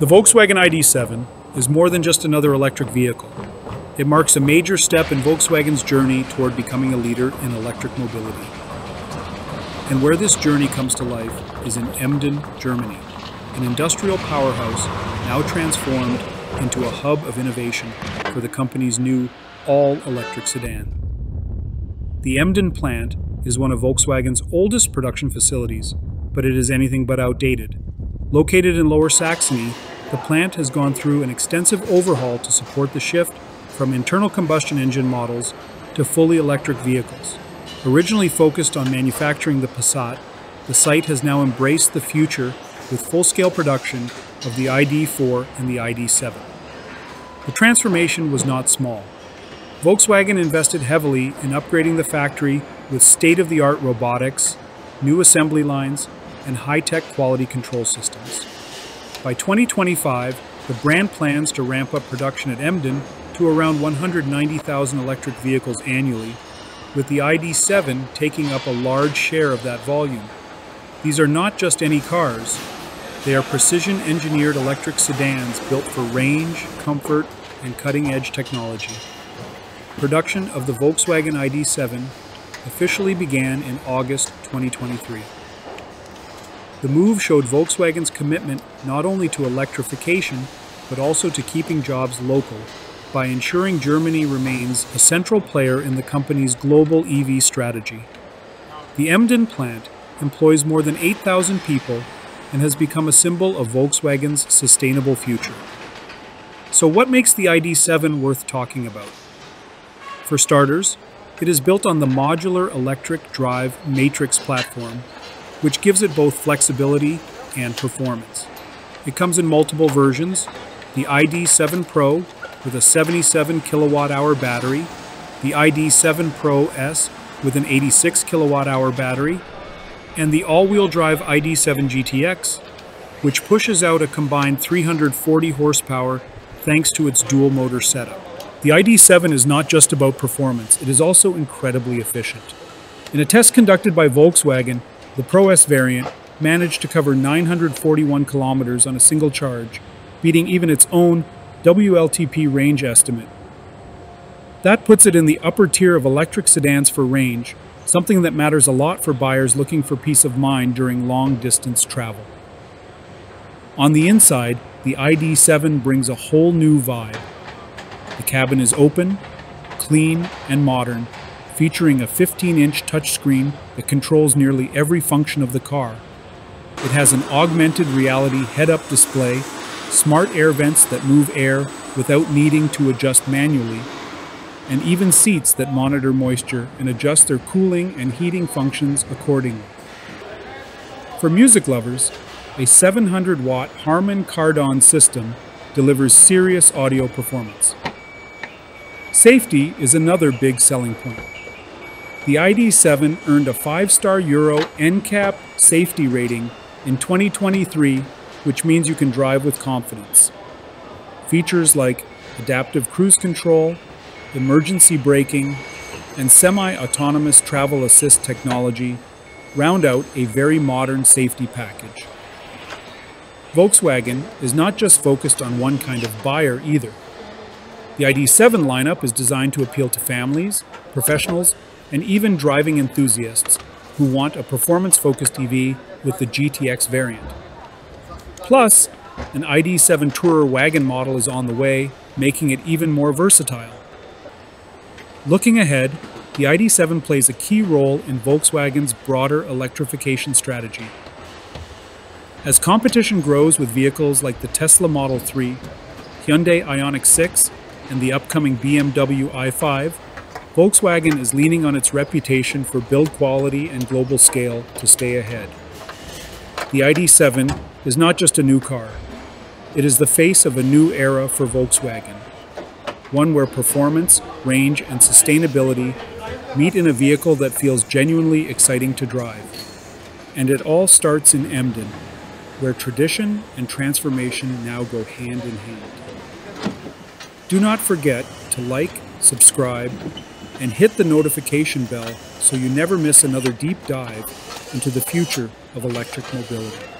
The Volkswagen ID7 is more than just another electric vehicle. It marks a major step in Volkswagen's journey toward becoming a leader in electric mobility. And where this journey comes to life is in Emden, Germany, an industrial powerhouse now transformed into a hub of innovation for the company's new all electric sedan. The Emden plant is one of Volkswagen's oldest production facilities, but it is anything but outdated. Located in Lower Saxony, the plant has gone through an extensive overhaul to support the shift from internal combustion engine models to fully electric vehicles. Originally focused on manufacturing the Passat, the site has now embraced the future with full scale production of the ID4 and the ID7. The transformation was not small. Volkswagen invested heavily in upgrading the factory with state of the art robotics, new assembly lines, and high tech quality control systems. By 2025, the brand plans to ramp up production at Emden to around 190,000 electric vehicles annually, with the ID7 taking up a large share of that volume. These are not just any cars, they are precision engineered electric sedans built for range, comfort, and cutting edge technology. Production of the Volkswagen ID7 officially began in August 2023. The move showed Volkswagen's commitment not only to electrification, but also to keeping jobs local by ensuring Germany remains a central player in the company's global EV strategy. The Emden plant employs more than 8,000 people and has become a symbol of Volkswagen's sustainable future. So, what makes the ID7 worth talking about? For starters, it is built on the modular electric drive matrix platform which gives it both flexibility and performance. It comes in multiple versions the ID7 Pro with a 77 kilowatt hour battery, the ID7 Pro S with an 86 kilowatt hour battery, and the all wheel drive ID7 GTX, which pushes out a combined 340 horsepower thanks to its dual motor setup. The ID7 is not just about performance, it is also incredibly efficient. In a test conducted by Volkswagen, the Pro S variant managed to cover 941 kilometers on a single charge, beating even its own WLTP range estimate. That puts it in the upper tier of electric sedans for range, something that matters a lot for buyers looking for peace of mind during long distance travel. On the inside, the ID7 brings a whole new vibe. The cabin is open, clean, and modern, featuring a 15 inch touchscreen that controls nearly every function of the car. It has an augmented reality head up display, smart air vents that move air without needing to adjust manually, and even seats that monitor moisture and adjust their cooling and heating functions accordingly. For music lovers, a 700 watt Harman Kardon system delivers serious audio performance. Safety is another big selling point. The ID7 earned a 5 star Euro NCAP safety rating in 2023, which means you can drive with confidence. Features like adaptive cruise control, emergency braking, and semi autonomous travel assist technology round out a very modern safety package. Volkswagen is not just focused on one kind of buyer either. The ID7 lineup is designed to appeal to families, professionals, and even driving enthusiasts who want a performance focused EV with the GTX variant. Plus, an ID7 Tourer wagon model is on the way, making it even more versatile. Looking ahead, the ID7 plays a key role in Volkswagen's broader electrification strategy. As competition grows with vehicles like the Tesla Model 3, Hyundai Ioniq 6, and the upcoming BMW i5, Volkswagen is leaning on its reputation for build quality and global scale to stay ahead. The ID7 is not just a new car, it is the face of a new era for Volkswagen. One where performance, range, and sustainability meet in a vehicle that feels genuinely exciting to drive. And it all starts in Emden, where tradition and transformation now go hand in hand. Do not forget to like, subscribe, and hit the notification bell so you never miss another deep dive into the future of electric mobility.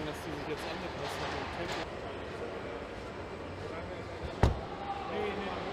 sagen, dass die sich jetzt angepasst haben. Nee, nee, nee.